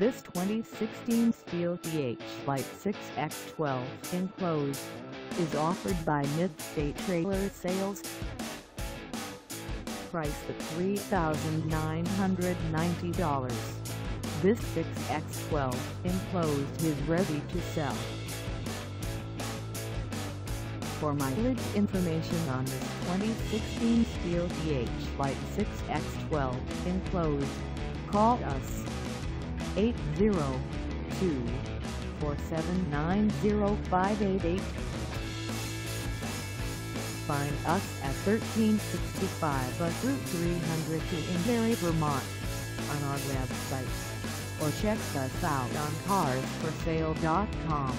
This 2016 Steel TH Light 6X12 enclosed is offered by Midstate Trailer Sales. Price at $3,990. This 6X12 enclosed is ready to sell. For mileage information on this 2016 Steel TH Light 6X12 enclosed, call us 802-479-0588. Find us at 1365 US Route 302 in Barre, Vermont on our website or check us out on carsforsale.com.